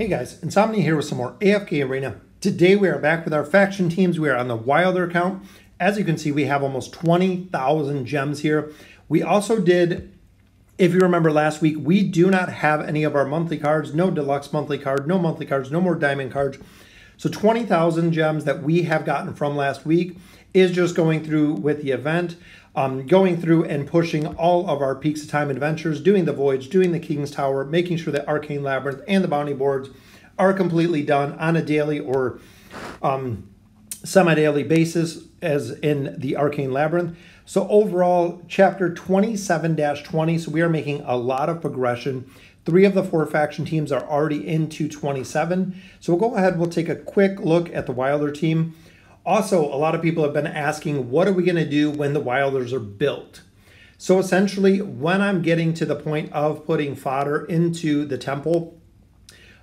Hey guys, Insomnia here with some more AFK Arena. Today we are back with our faction teams. We are on the Wilder account. As you can see, we have almost 20,000 gems here. We also did, if you remember last week, we do not have any of our monthly cards, no deluxe monthly card, no monthly cards, no more diamond cards. So 20,000 gems that we have gotten from last week is just going through with the event, um, going through and pushing all of our Peaks of Time adventures, doing the Voyage, doing the King's Tower, making sure that Arcane Labyrinth and the Bounty Boards are completely done on a daily or um, semi-daily basis as in the Arcane Labyrinth. So overall, chapter 27-20, so we are making a lot of progression. Three of the four faction teams are already into 27. So we'll go ahead, we'll take a quick look at the Wilder team. Also, a lot of people have been asking, what are we going to do when the Wilders are built? So essentially, when I'm getting to the point of putting fodder into the temple,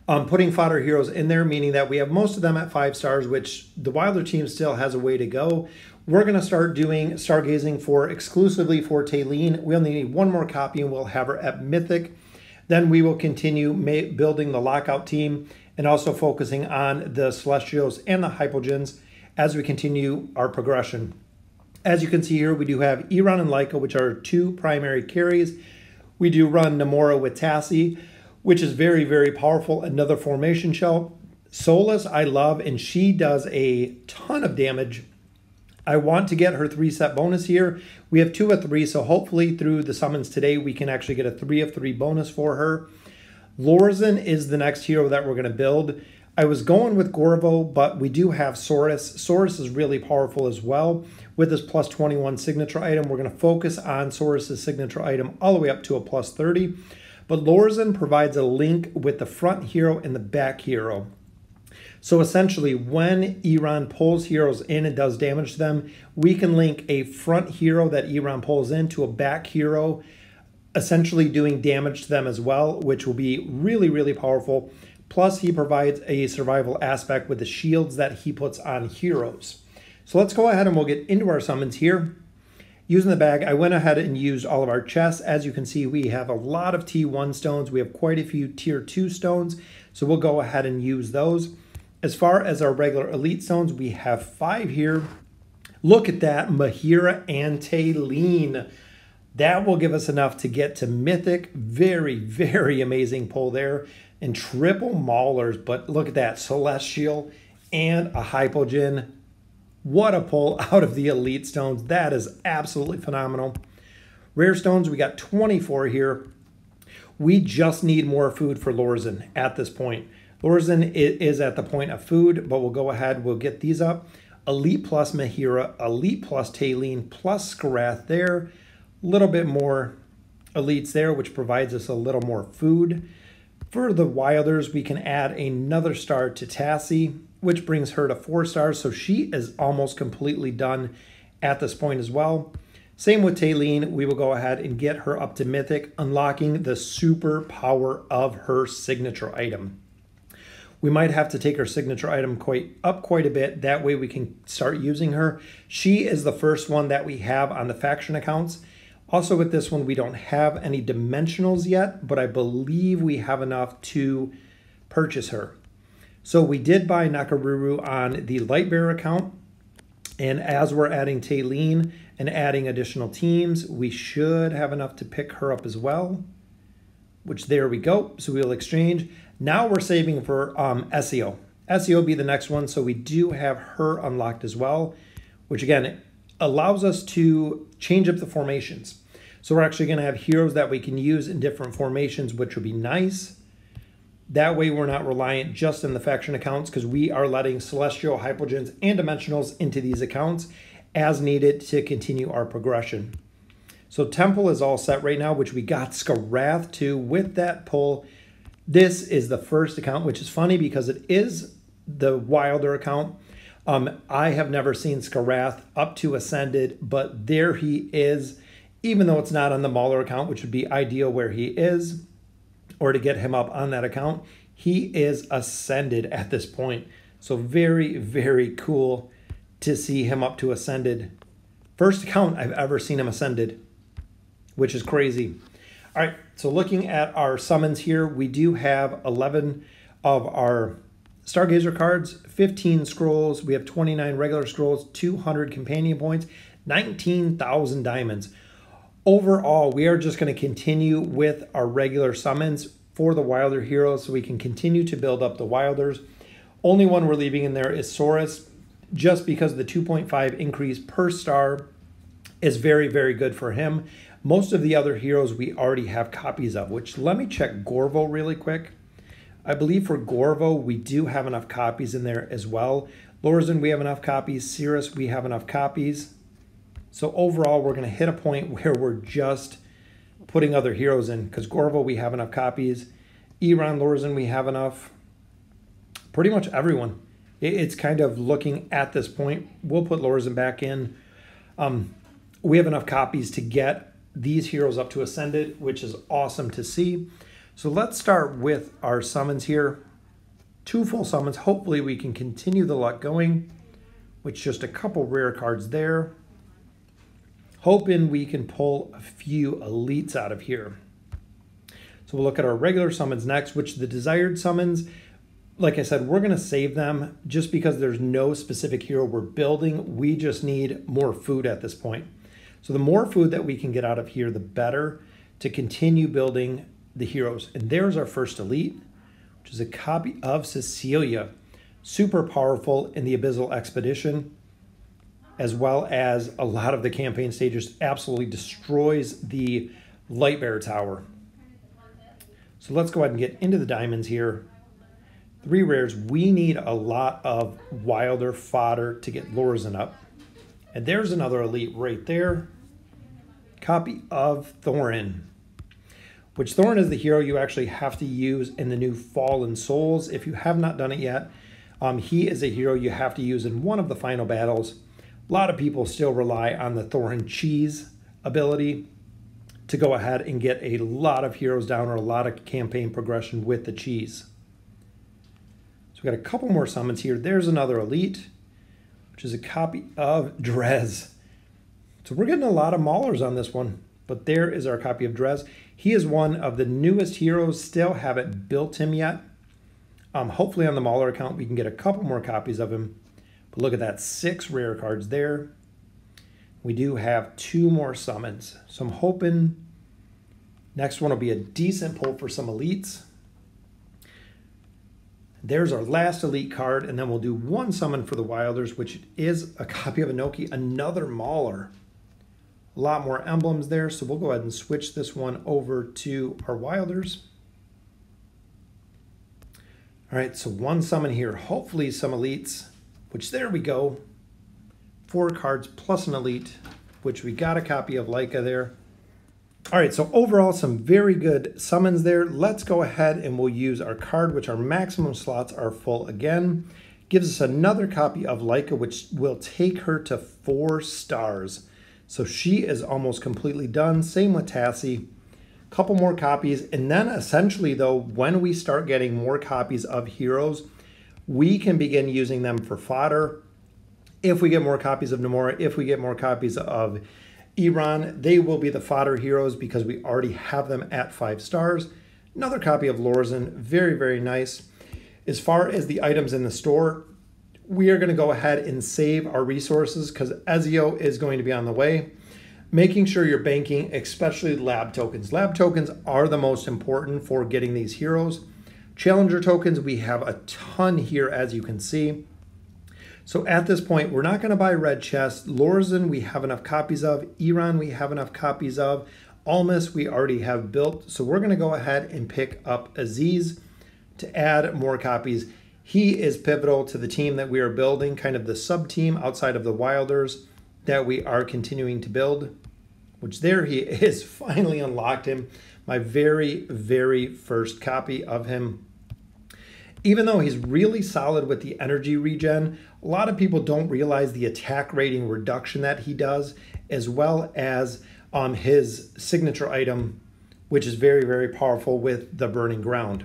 um, putting fodder heroes in there, meaning that we have most of them at five stars, which the Wilder team still has a way to go. We're going to start doing stargazing for exclusively for Talene. We only need one more copy and we'll have her at Mythic. Then we will continue building the lockout team and also focusing on the Celestials and the Hypogeans as we continue our progression. As you can see here, we do have Eironn and Lyca, which are two primary carries. We do run Nemora with Tasi, which is very, very powerful. Another formation shell. Solise, I love, and she does a ton of damage. I want to get her three set bonus here. We have two of three, so hopefully through the summons today, we can actually get a three of three bonus for her. Lorsan is the next hero that we're going to build. I was going with Gorvo, but we do have Saurus. Saurus is really powerful as well. With this plus 21 signature item, we're going to focus on Saurus's signature item all the way up to a plus 30. But Lorsan provides a link with the front hero and the back hero. So essentially, when Eironn pulls heroes in and does damage to them, we can link a front hero that Eironn pulls in to a back hero, essentially doing damage to them as well, which will be really, really powerful. Plus, he provides a survival aspect with the shields that he puts on heroes. So let's go ahead and we'll get into our summons here. Using the bag, I went ahead and used all of our chests. As you can see, we have a lot of T1 stones. We have quite a few Tier 2 stones, so we'll go ahead and use those. As far as our regular Elite stones, we have five here. Look at that, Mehira and Talene. That will give us enough to get to Mythic. Very, very amazing pull there and triple maulers. But look at that, Celestial and a Hypogean. What a pull out of the Elite Stones. That is absolutely phenomenal. Rare Stones, we got 24 here. We just need more food for Lorsan at this point. Lorsan is at the point of food, but we'll go ahead, we'll get these up. Elite plus Mehira, Elite plus Talene, plus Skriath there. A little bit more elites there, which provides us a little more food. For the Wilders, we can add another star to Tasi, which brings her to four stars. So she is almost completely done at this point as well. Same with Talene, we will go ahead and get her up to Mythic, unlocking the super power of her signature item. We might have to take her signature item quite up quite a bit. That way we can start using her. She is the first one that we have on the faction accounts. Also with this one, we don't have any dimensionals yet, but I believe we have enough to purchase her. So we did buy Nakoruru on the Lightbearer account. And as we're adding Talene and adding additional teams, we should have enough to pick her up as well. Which there we go. So we'll exchange. Now we're saving for um, SEO. SEO be the next one. So we do have her unlocked as well, which again, allows us to change up the formations. So we're actually going to have heroes that we can use in different formations, which would be nice. That way we're not reliant just on the faction accounts because we are letting Celestial, Hypogeans, and Dimensionals into these accounts as needed to continue our progression. So Temple is all set right now, which we got Skriath to with that pull. This is the first account, which is funny because it is the Wilder account, um, I have never seen Skriath up to Ascended, but there he is, even though it's not on the Mauler account, which would be ideal where he is, or to get him up on that account. He is Ascended at this point. So very, very cool to see him up to Ascended. First account I've ever seen him Ascended, which is crazy. All right, so looking at our summons here, we do have 11 of our Stargazer cards, 15 scrolls. We have 29 regular scrolls, 200 companion points, 19,000 diamonds. Overall, we are just going to continue with our regular summons for the Wilder heroes so we can continue to build up the Wilders. Only one we're leaving in there is Saurus, just because the 2.5 increase per star is very, very good for him. Most of the other heroes we already have copies of, which let me check Gorvo really quick. I believe for Gorvo, we do have enough copies in there as well. Lorsan, we have enough copies. Seirus, we have enough copies. So overall, we're going to hit a point where we're just putting other heroes in because Gorvo, we have enough copies. Eironn, Lorsan, we have enough. Pretty much everyone. It's kind of looking at this point. We'll put Lorsan back in. Um, we have enough copies to get these heroes up to Ascended, which is awesome to see. So let's start with our summons here. Two full summons. Hopefully we can continue the luck going, with just a couple rare cards there. Hoping we can pull a few elites out of here. So we'll look at our regular summons next, which the desired summons, like I said, we're going to save them just because there's no specific hero we're building. We just need more food at this point. So the more food that we can get out of here, the better to continue building the heroes. And there's our first elite, which is a copy of Cecilia, super powerful in the Abyssal Expedition, as well as a lot of the campaign stages, absolutely destroys the Lightbearer Tower. So let's go ahead and get into the diamonds here. Three rares. We need a lot of wilder fodder to get Lorsan up. And there's another elite right there. Copy of Thoran which Thoran is the hero you actually have to use in the new Fallen Souls. If you have not done it yet, um, he is a hero you have to use in one of the final battles. A lot of people still rely on the Thoran cheese ability to go ahead and get a lot of heroes down or a lot of campaign progression with the cheese. So we got a couple more summons here. There's another elite, which is a copy of Drez. So we're getting a lot of maulers on this one. But there is our copy of Drez. He is one of the newest heroes, still haven't built him yet. Um, hopefully on the Mauler account, we can get a couple more copies of him. But look at that, six rare cards there. We do have two more summons. So I'm hoping next one will be a decent pull for some elites. There's our last elite card, and then we'll do one summon for the Wilders, which is a copy of Enoki, another Mauler a lot more emblems there. So we'll go ahead and switch this one over to our Wilders. All right, so one summon here, hopefully some elites, which there we go. Four cards plus an elite, which we got a copy of Lyca there. All right, so overall, some very good summons there. Let's go ahead and we'll use our card, which our maximum slots are full again. Gives us another copy of Lyca, which will take her to four stars. So she is almost completely done. Same with Tasi. Couple more copies. And then essentially though, when we start getting more copies of heroes, we can begin using them for fodder. If we get more copies of Nemora, if we get more copies of Eironn, they will be the fodder heroes because we already have them at five stars. Another copy of Lorsan, very, very nice. As far as the items in the store, we are going to go ahead and save our resources because Ezio is going to be on the way. Making sure you're banking, especially lab tokens. Lab tokens are the most important for getting these heroes. Challenger tokens, we have a ton here, as you can see. So at this point, we're not going to buy red chest. Lorsan, we have enough copies of. Eironn, we have enough copies of. Ulmus, we already have built. So we're going to go ahead and pick up Aziz to add more copies. He is pivotal to the team that we are building, kind of the sub team outside of the Wilders that we are continuing to build. Which there he is, finally unlocked him. My very, very first copy of him. Even though he's really solid with the energy regen, a lot of people don't realize the attack rating reduction that he does, as well as um, his signature item, which is very, very powerful with the Burning Ground.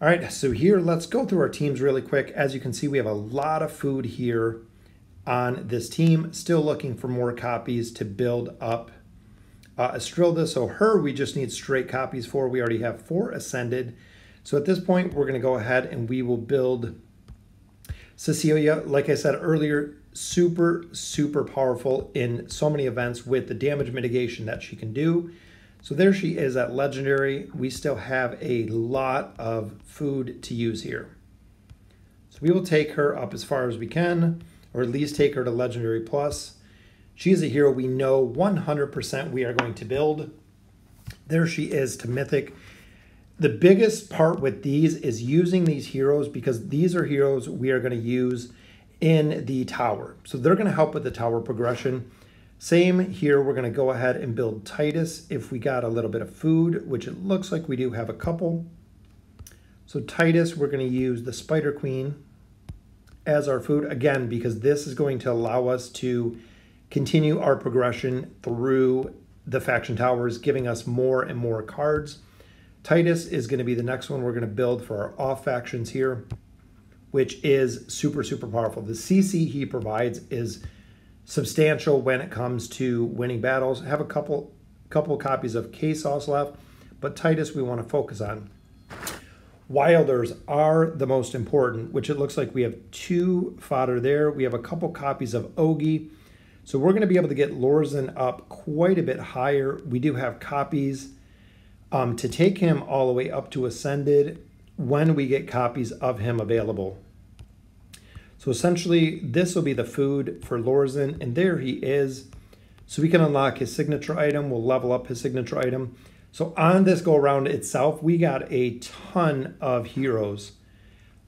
All right, so here, let's go through our teams really quick. As you can see, we have a lot of food here on this team. Still looking for more copies to build up uh, Estrilda. So her, we just need straight copies for. We already have four Ascended. So at this point, we're going to go ahead and we will build Cecilia. Like I said earlier, super, super powerful in so many events with the damage mitigation that she can do. So there she is at Legendary. We still have a lot of food to use here. So we will take her up as far as we can, or at least take her to Legendary Plus. She is a hero we know 100% we are going to build. There she is to Mythic. The biggest part with these is using these heroes because these are heroes we are going to use in the tower. So they're going to help with the tower progression. Same here, we're going to go ahead and build Titus if we got a little bit of food, which it looks like we do have a couple. So Titus, we're going to use the Spider Queen as our food, again, because this is going to allow us to continue our progression through the faction towers, giving us more and more cards. Titus is going to be the next one we're going to build for our off factions here, which is super, super powerful. The CC he provides is substantial when it comes to winning battles. Have a couple couple copies of Khasos left, but Titus we want to focus on. Wilders are the most important, which it looks like we have two fodder there. We have a couple copies of Ogi. So we're going to be able to get Lorsan up quite a bit higher. We do have copies um, to take him all the way up to Ascended when we get copies of him available. So essentially, this will be the food for Lorsan, and there he is. So we can unlock his signature item. We'll level up his signature item. So on this go around itself, we got a ton of heroes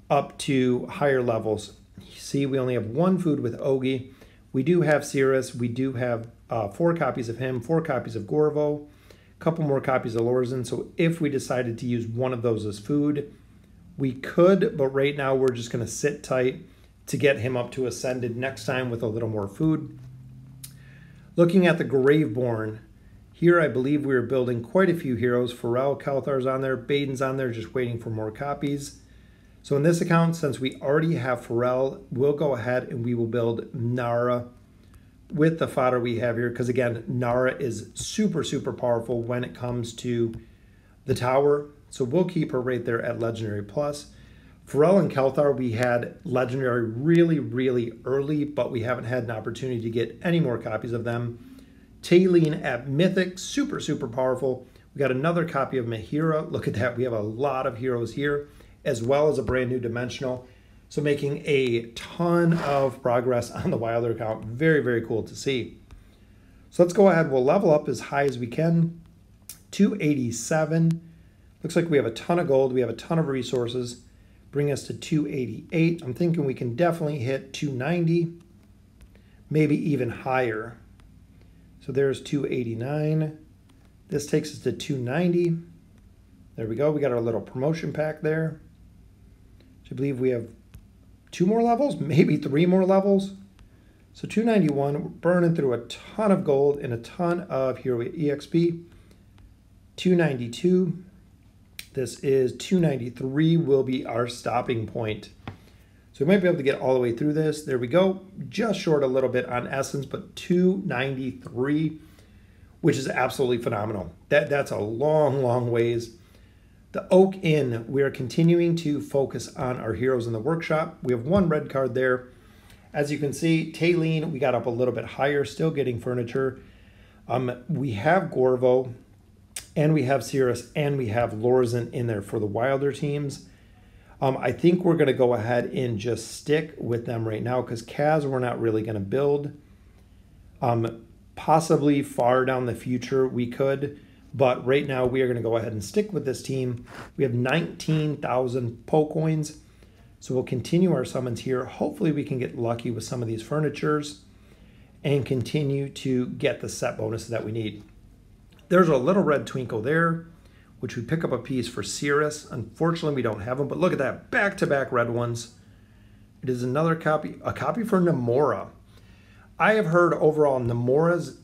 up to higher levels. You see, we only have one food with Ogi. We do have Seirus. We do have uh, four copies of him, four copies of Gorvo, a couple more copies of Lorsan. So if we decided to use one of those as food, we could, but right now we're just going to sit tight to get him up to ascended next time with a little more food. Looking at the Graveborn, here I believe we are building quite a few heroes. Ferael, Kelthur's on there, Baden's on there, just waiting for more copies. So in this account, since we already have Ferael, we'll go ahead and we will build Nara with the fodder we have here. Because again, Nara is super, super powerful when it comes to the tower. So we'll keep her right there at Legendary Plus. Ferael and Kelthur, we had Legendary really, really early, but we haven't had an opportunity to get any more copies of them. Talene at Mythic, super, super powerful. We got another copy of Mehira. Look at that. We have a lot of heroes here, as well as a brand new Dimensional. So making a ton of progress on the Wilder account. Very, very cool to see. So let's go ahead. We'll level up as high as we can. 287. Looks like we have a ton of gold. We have a ton of resources bring us to 288. I'm thinking we can definitely hit 290, maybe even higher. So there's 289. This takes us to 290. There we go. We got our little promotion pack there. I believe we have two more levels, maybe three more levels. So 291, we're burning through a ton of gold and a ton of Hero EXP. 292, this is 293 will be our stopping point. So we might be able to get all the way through this. There we go. Just short a little bit on essence, but 293, which is absolutely phenomenal. That That's a long, long ways. The Oak Inn, we are continuing to focus on our heroes in the workshop. We have one red card there. As you can see, Talene, we got up a little bit higher, still getting furniture. Um, we have Gorvo, and we have Seirus, and we have Lorsan in there for the Wilder teams. Um, I think we're going to go ahead and just stick with them right now because Kaz we're not really going to build. Um, possibly far down the future we could, but right now we are going to go ahead and stick with this team. We have 19,000 Poe Coins, so we'll continue our summons here. Hopefully we can get lucky with some of these furnitures and continue to get the set bonuses that we need. There's a little red twinkle there, which we pick up a piece for Seirus. Unfortunately, we don't have them, but look at that, back-to-back -back red ones. It is another copy, a copy for Nemora. I have heard overall Nemora's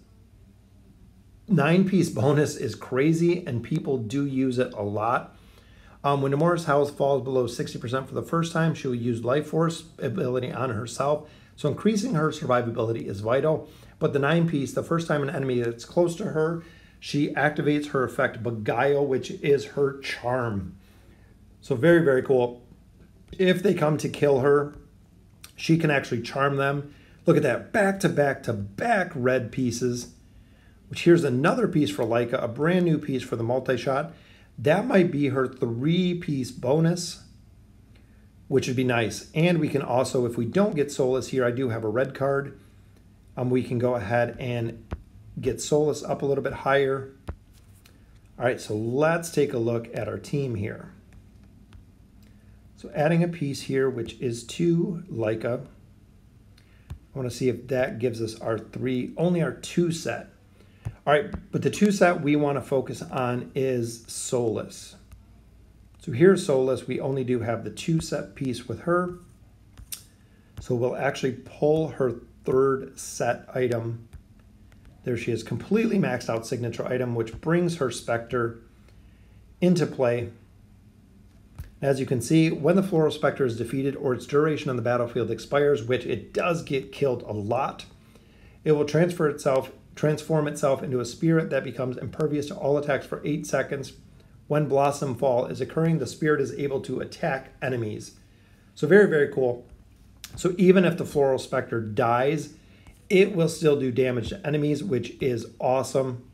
nine-piece bonus is crazy, and people do use it a lot. Um, when Nemora's health falls below 60% for the first time, she will use Life Force ability on herself. So increasing her survivability is vital. But the nine piece, the first time an enemy that's close to her she activates her effect Beguile, which is her charm. So very, very cool. If they come to kill her, she can actually charm them. Look at that, back to back to back red pieces, which here's another piece for Lyca, a brand new piece for the multi-shot. That might be her three-piece bonus, which would be nice. And we can also, if we don't get Solise here, I do have a red card. Um, we can go ahead and get Solise up a little bit higher. All right, so let's take a look at our team here. So adding a piece here, which is two Lyca. I want to see if that gives us our three, only our two set. All right, but the two set we want to focus on is Solise. So here's Solise, We only do have the two set piece with her. So we'll actually pull her third set item. There she is, completely maxed out signature item, which brings her Spectre into play. As you can see, when the Floral Spectre is defeated or its duration on the battlefield expires, which it does get killed a lot, it will transfer itself, transform itself into a spirit that becomes impervious to all attacks for 8 seconds. When Blossom Fall is occurring, the spirit is able to attack enemies. So very, very cool. So even if the Floral Spectre dies, it will still do damage to enemies, which is awesome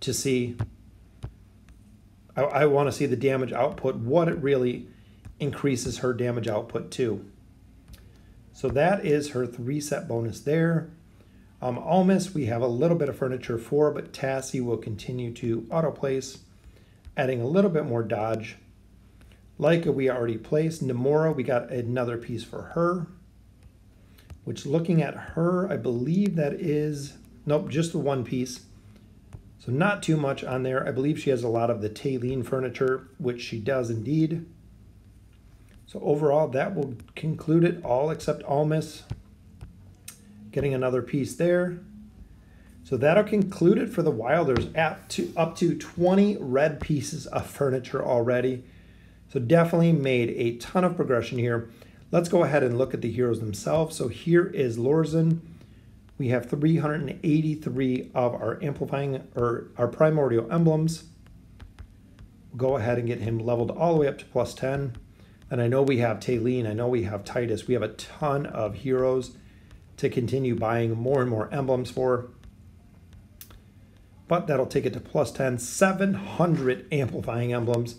to see. I, I want to see the damage output, what it really increases her damage output to. So that is her three set bonus there. Um, Ulmus, we have a little bit of furniture for, but Tasi will continue to auto place, adding a little bit more dodge. Lyca, we already placed. Nemora, we got another piece for her, which looking at her, I believe that is, nope, just the one piece. So not too much on there. I believe she has a lot of the Talene furniture, which she does indeed. So overall, that will conclude it all except Ulmus. Getting another piece there. So that'll conclude it for the Wilders at to, up to 20 red pieces of furniture already. So definitely made a ton of progression here. Let's go ahead and look at the heroes themselves. So here is Lorsan we have 383 of our amplifying or our primordial emblems. Go ahead and get him leveled all the way up to plus 10. And I know we have Talene, I know we have Titus. We have a ton of heroes to continue buying more and more emblems for. But that'll take it to plus 10, 700 amplifying emblems.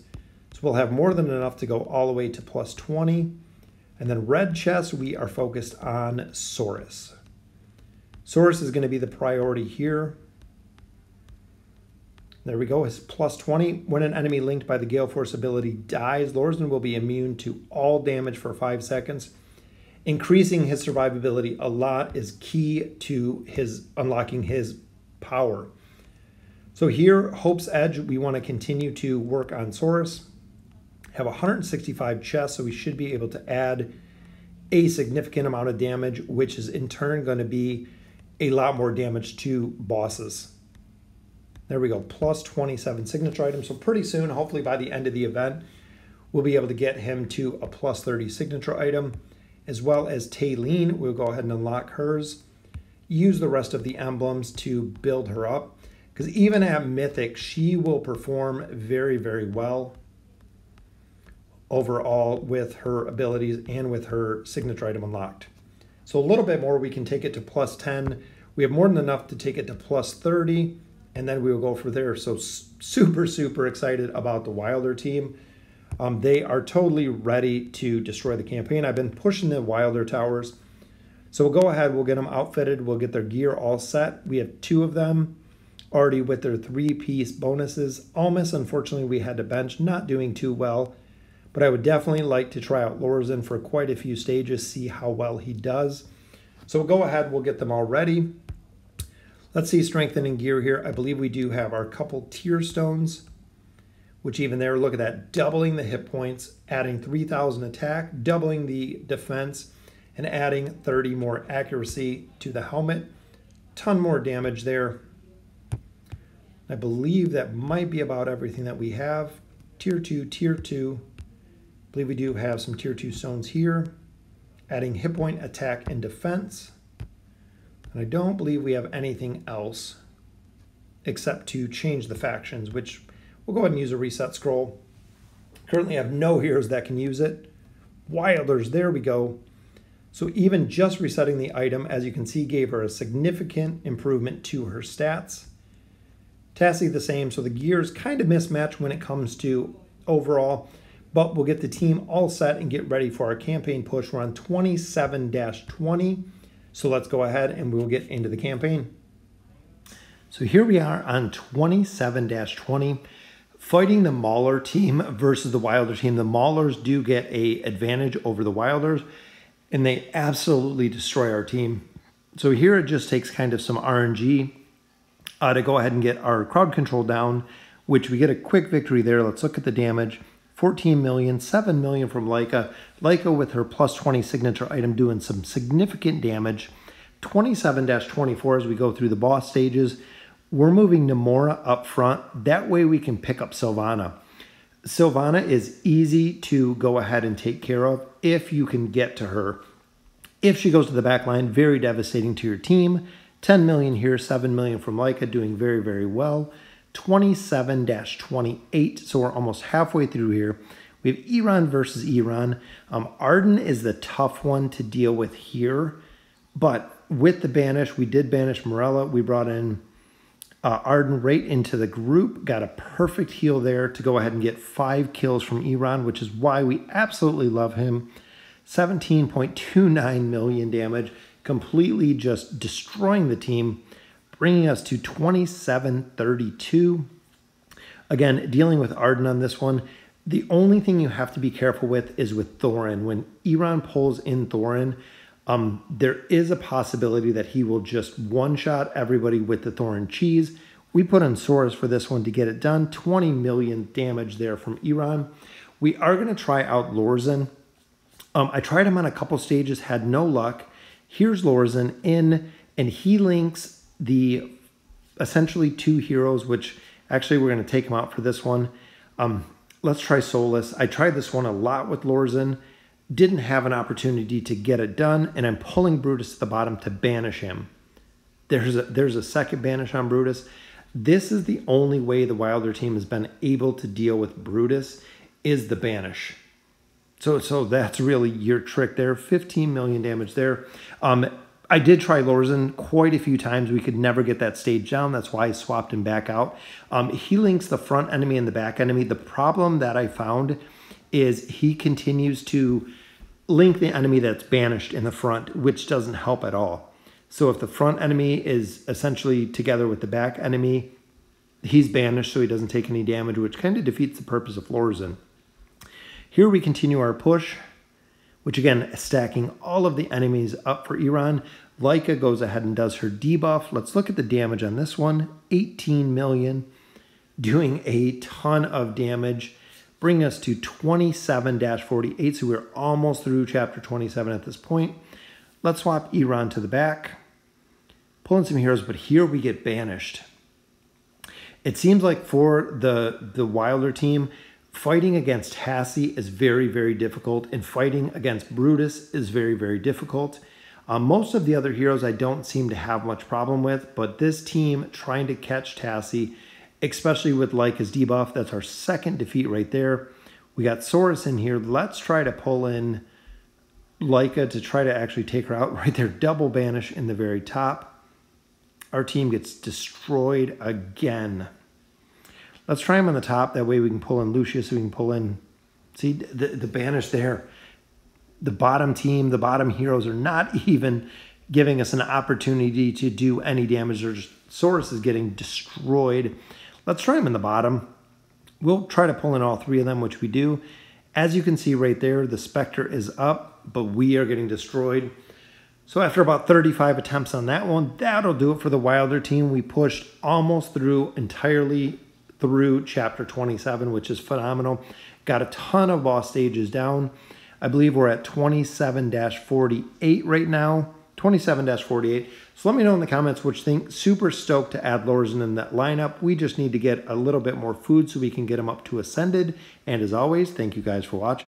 So we'll have more than enough to go all the way to plus 20. And then red chest, we are focused on Saurus. Saurus is going to be the priority here. There we go, his plus 20. When an enemy linked by the Gale Force ability dies, Lorsan will be immune to all damage for 5 seconds. Increasing his survivability a lot is key to his unlocking his power. So here, Hope's Edge, we want to continue to work on Saurus. Have 165 chests, so we should be able to add a significant amount of damage, which is in turn going to be a lot more damage to bosses. There we go, plus 27 signature items. So pretty soon, hopefully by the end of the event, we'll be able to get him to a plus 30 signature item, as well as Talene. We'll go ahead and unlock hers. Use the rest of the emblems to build her up. Because even at Mythic, she will perform very, very well overall with her abilities and with her signature item unlocked. So a little bit more, we can take it to plus 10. We have more than enough to take it to plus 30, and then we will go from there. So super, super excited about the Wilder team. Um, they are totally ready to destroy the campaign. I've been pushing the Wilder towers. So we'll go ahead, we'll get them outfitted, we'll get their gear all set. We have two of them already with their three-piece bonuses. Ulmus, unfortunately, we had to bench, not doing too well. But I would definitely like to try out Lorsan for quite a few stages, see how well he does. So we'll go ahead, we'll get them all ready. Let's see strengthening gear here. I believe we do have our couple tier stones, which even there, look at that, doubling the hit points, adding 3,000 attack, doubling the defense, and adding 30 more accuracy to the helmet. Ton more damage there. I believe that might be about everything that we have. Tier 2, Tier 2, I believe we do have some tier 2 stones here, adding hit point, attack, and defense. And I don't believe we have anything else except to change the factions, which we'll go ahead and use a reset scroll. Currently I have no heroes that can use it. Wilders, there we go. So even just resetting the item, as you can see, gave her a significant improvement to her stats. Tasi the same, so the gears kind of mismatch when it comes to overall, but we'll get the team all set and get ready for our campaign push. We're on 27-20, so let's go ahead and we'll get into the campaign. So here we are on 27-20, fighting the Mauler team versus the Wilder team. The Maulers do get a advantage over the Wilders, and they absolutely destroy our team. So here it just takes kind of some RNG uh, to go ahead and get our crowd control down, which we get a quick victory there. Let's look at the damage. 14 million, 7 million from Lyca. Lyca with her plus 20 signature item doing some significant damage. 27-24 as we go through the boss stages. We're moving Nemora up front. That way we can pick up Sylvana. Sylvana is easy to go ahead and take care of if you can get to her. If she goes to the back line, very devastating to your team. 10 million here, 7 million from Lyca, doing very, very well. 27-28, so we're almost halfway through here. We have Eironn versus Eironn. Um, Arden is the tough one to deal with here, but with the banish, we did banish Morella. We brought in uh, Arden right into the group, got a perfect heal there to go ahead and get five kills from Eironn, which is why we absolutely love him. 17.29 million damage completely just destroying the team, bringing us to 27-32. Again, dealing with Arden on this one, the only thing you have to be careful with is with Thoran. When Eironn pulls in Thoran, um, there is a possibility that he will just one-shot everybody with the Thoran cheese. We put on Saurus for this one to get it done. 20 million damage there from Eironn. We are going to try out Lorsan. Um, I tried him on a couple stages, had no luck. Here's Lorsan in, and he links the essentially two heroes, which actually we're going to take him out for this one. Um, let's try Solise. I tried this one a lot with Lorsan, didn't have an opportunity to get it done, and I'm pulling Brutus to the bottom to banish him. There's a, there's a second banish on Brutus. This is the only way the Wilder team has been able to deal with Brutus is the banish. So, so that's really your trick there. 15 million damage there. Um, I did try Lorsan quite a few times. We could never get that stage down. That's why I swapped him back out. Um, he links the front enemy and the back enemy. The problem that I found is he continues to link the enemy that's banished in the front, which doesn't help at all. So if the front enemy is essentially together with the back enemy, he's banished so he doesn't take any damage, which kind of defeats the purpose of Lorsan. Here we continue our push, which again, stacking all of the enemies up for Eironn. Lyca goes ahead and does her debuff. Let's look at the damage on this one. 18 million, doing a ton of damage, bring us to 27-48. So we're almost through chapter 27 at this point. Let's swap Eironn to the back. Pulling some heroes, but here we get banished. It seems like for the, the Wilder team, Fighting against Hassie is very, very difficult, and fighting against Brutus is very, very difficult. Uh, most of the other heroes I don't seem to have much problem with, but this team trying to catch Tasi, especially with Lyca's debuff, that's our second defeat right there. We got Saurus in here. Let's try to pull in Lyca to try to actually take her out right there. Double banish in the very top. Our team gets destroyed again. Let's try him on the top. That way we can pull in Lucius. We can pull in, see, the, the banish there. The bottom team, the bottom heroes are not even giving us an opportunity to do any damage. Their Saurus is getting destroyed. Let's try them in the bottom. We'll try to pull in all three of them, which we do. As you can see right there, the Spectre is up, but we are getting destroyed. So after about 35 attempts on that one, that'll do it for the Wilder team. We pushed almost through entirely through chapter 27, which is phenomenal. Got a ton of boss stages down. I believe we're at 27-48 right now. 27-48. So let me know in the comments which think. Super stoked to add Lorsan in that lineup. We just need to get a little bit more food so we can get them up to Ascended. And as always, thank you guys for watching.